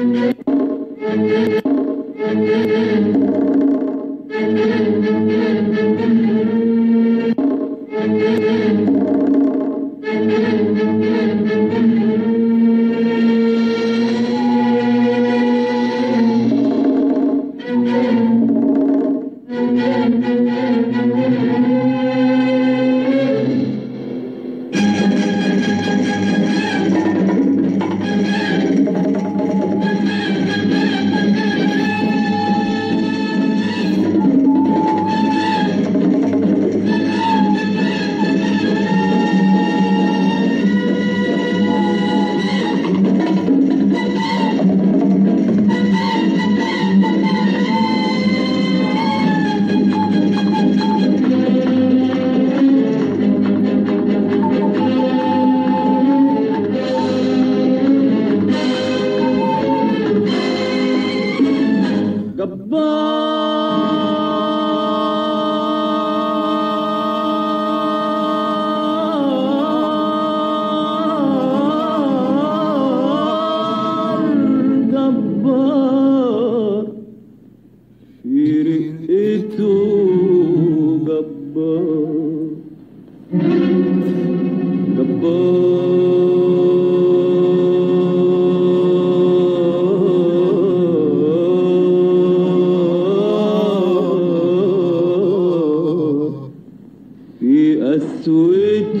Thank you. في أسود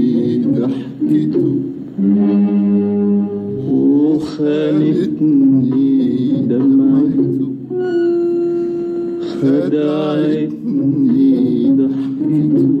ضحكته وخانتني دمعته خدعتني ضحكته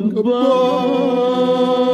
goodbye. goodbye.